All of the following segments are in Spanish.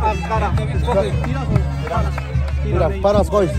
Ah, cara. Mira, paras, guys.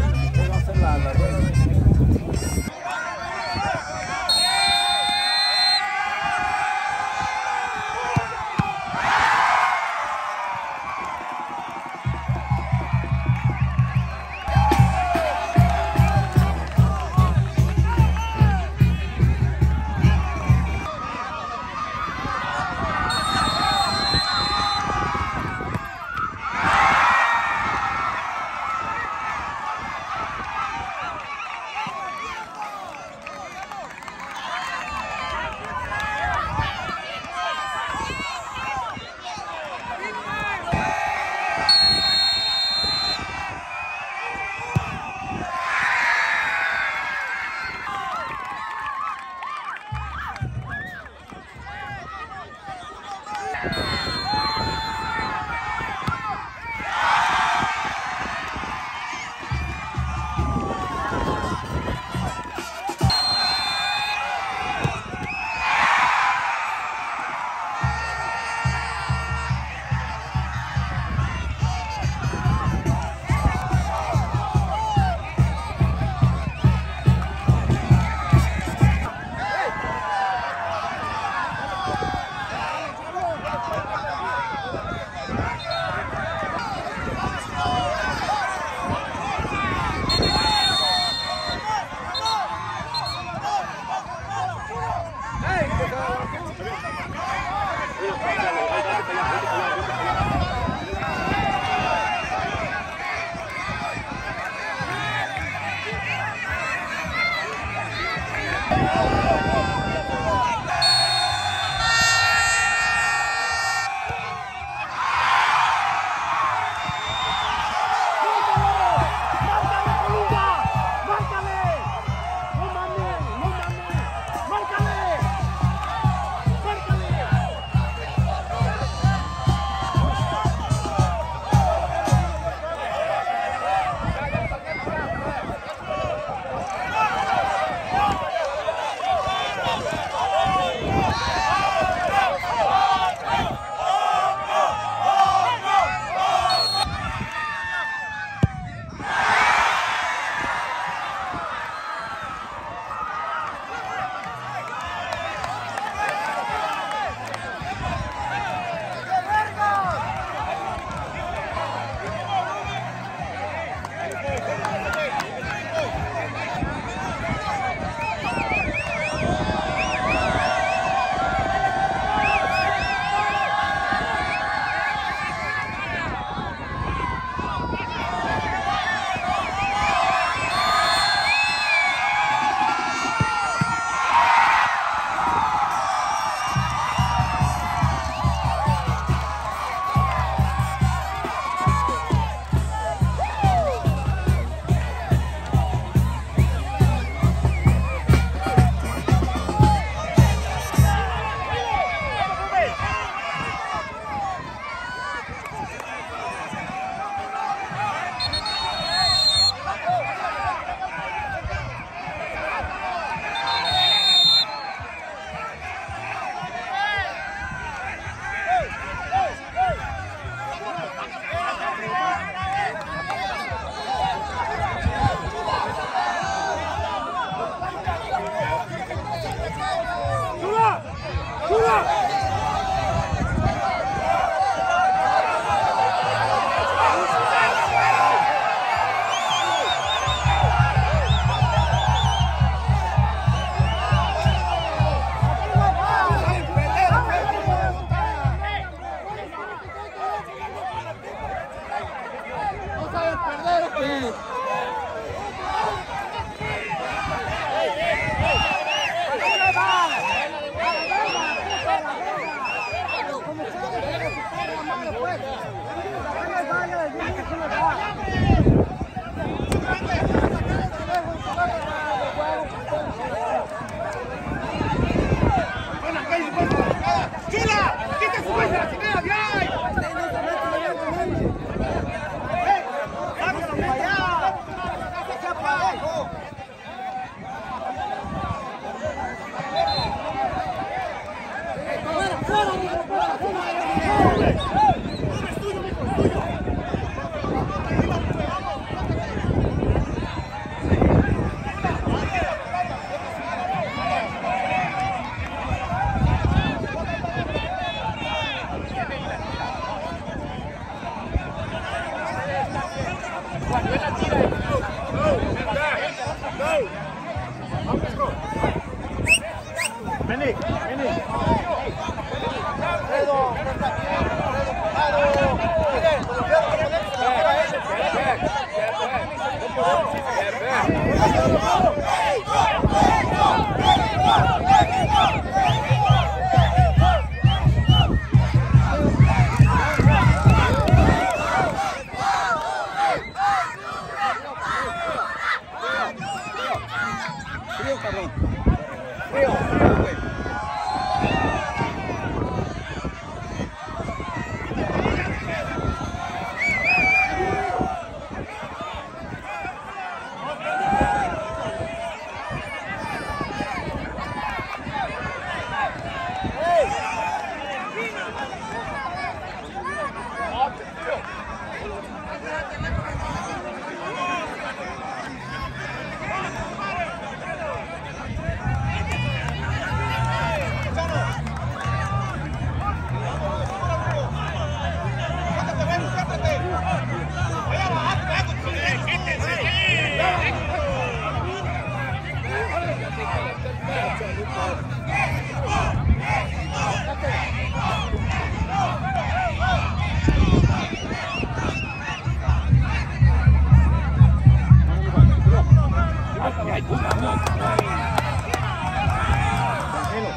Let's go!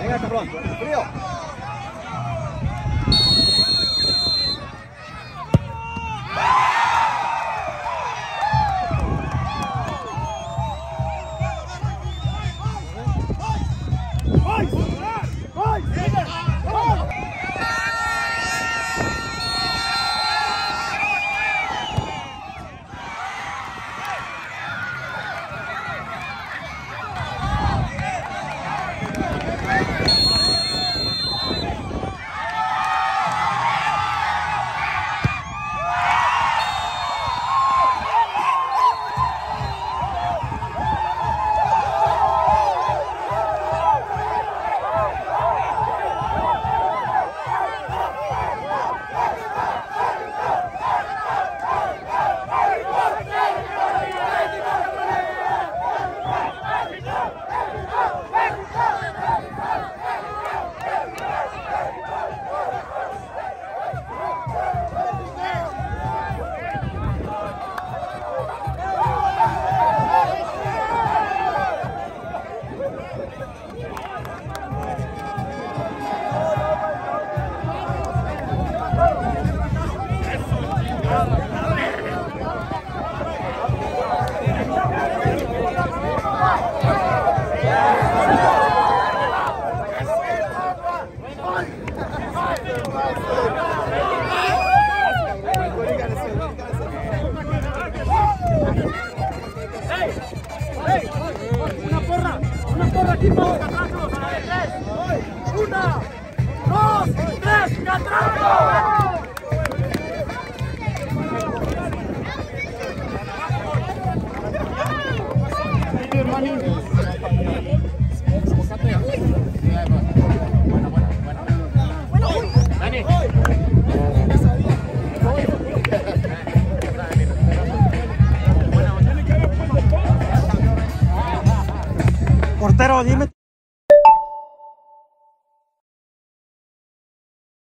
Venga, cabrón. Frío. Una, dos, tres. Portero,